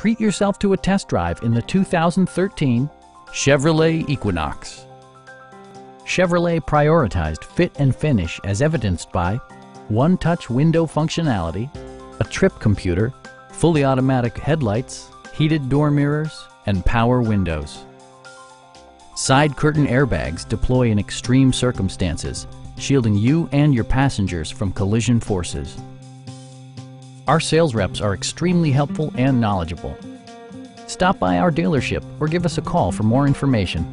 treat yourself to a test drive in the 2013 Chevrolet Equinox. Chevrolet prioritized fit and finish as evidenced by one-touch window functionality, a trip computer, fully automatic headlights, heated door mirrors, and power windows. Side curtain airbags deploy in extreme circumstances, shielding you and your passengers from collision forces. Our sales reps are extremely helpful and knowledgeable. Stop by our dealership or give us a call for more information.